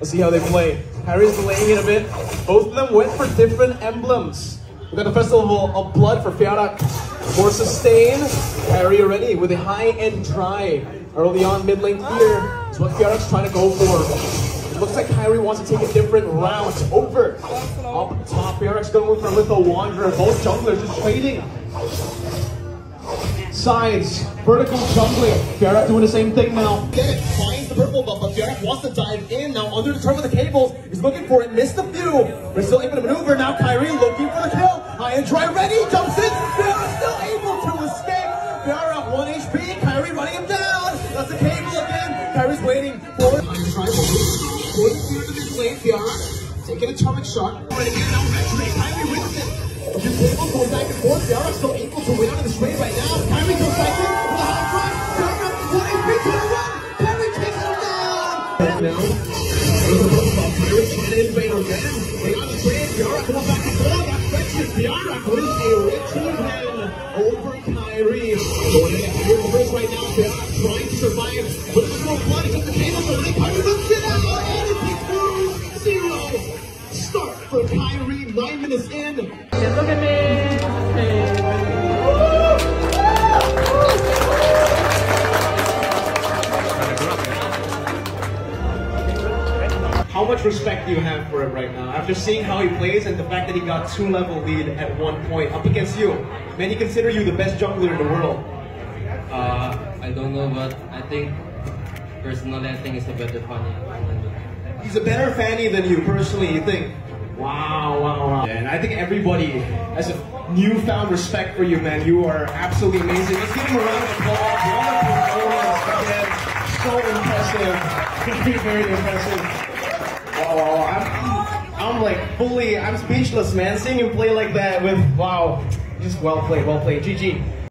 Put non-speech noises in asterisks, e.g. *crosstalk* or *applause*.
Let's see how they play. Kairi's delaying it a bit. Both of them went for different emblems. We got the Festival of Blood for Phearak. For Sustain, Kairi already with a high and dry. Early on, mid lane clear is what Phearak's trying to go for. Looks like Kairi wants to take a different route. Over. Up top, Phearak's going for a Litho Wanderer. Both junglers just trading. Sides, vertical jungling. Phearak doing the same thing now. Get it, purple but Phearak wants to dive in. Now under the turn of the cables. He's looking for it, missed a few. But still able to maneuver. Now Kairi looking for the kill. High and dry, ready, jumps in. Phearak still able to escape. Phearak 1 HP. Kairi running him down. That's the cable again. Kairi's waiting for it. High and dry. Going through to this lane. Phearak taking a atomic shot. Ready again, now. Kairi wins it. Two tables going back and forth. Phearak still able to win out of this raid right now. Win over Kairi. Going in at reverse right now. Trying to survive. But there's no blood. The tables already. Kairi looks it out. And it takes. Start for Kairi. Nine minutes in. Look at me. Much respect do you have for him right now? After seeing how he plays and the fact that he got two level lead at one point up against you, man, he consider you the best jungler in the world. Uh, I don't know, but I think personally, I think it's a better Fanny. He's a better fanny than you personally. You think? Wow, wow, wow. And I think everybody has a newfound respect for you, man. You are absolutely amazing. Let's give him a round of applause. Wonderful performance again. So impressive. *laughs* Very, very impressive. Wow, wow, wow. I'm, Fully, I'm speechless, man. Seeing him play like that with, wow, just well played, well played. GG.